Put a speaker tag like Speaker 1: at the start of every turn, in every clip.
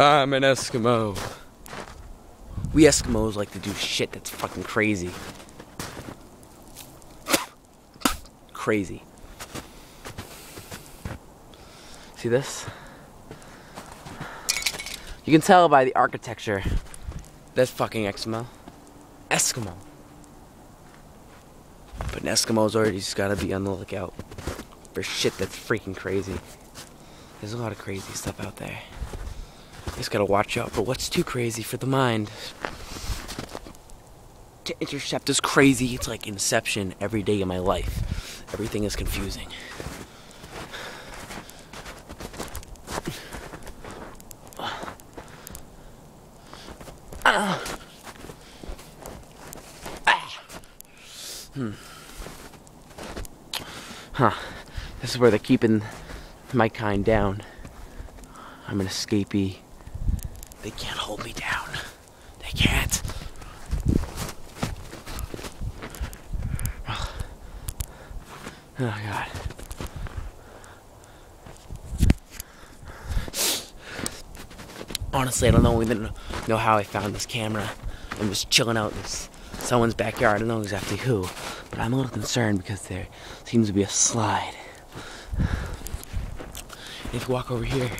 Speaker 1: I'm an Eskimo. We Eskimos like to do shit that's fucking crazy. Crazy. See this? You can tell by the architecture. That's fucking Eskimo. Eskimo. But an Eskimo's already just gotta be on the lookout for shit that's freaking crazy. There's a lot of crazy stuff out there. Just gotta watch out for what's too crazy for the mind. To intercept is crazy. It's like Inception every day of my life. Everything is confusing. Hmm. Huh. This is where they're keeping my kind down. I'm an escapee. They can't hold me down. They can't. Oh, oh, God. Honestly, I don't know even know how I found this camera. I'm just chilling out in someone's backyard. I don't know exactly who, but I'm a little concerned because there seems to be a slide. If you walk over here,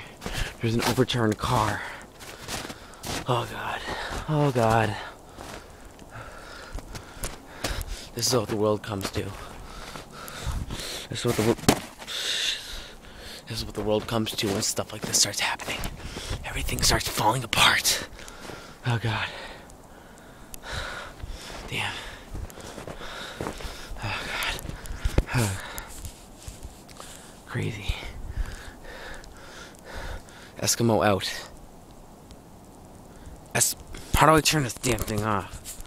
Speaker 1: there's an overturned car. Oh God. Oh God. This is what the world comes to. This is what the world. This is what the world comes to when stuff like this starts happening. Everything starts falling apart. Oh God. Damn. Oh God. Crazy. Eskimo out. How do I turn this damn thing off?